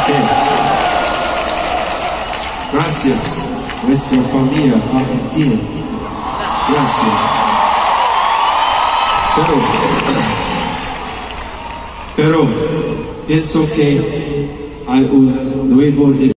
usted. Gracias, nuestra familia argentina. Gracias. Pero, pero pienso que hay un nuevo...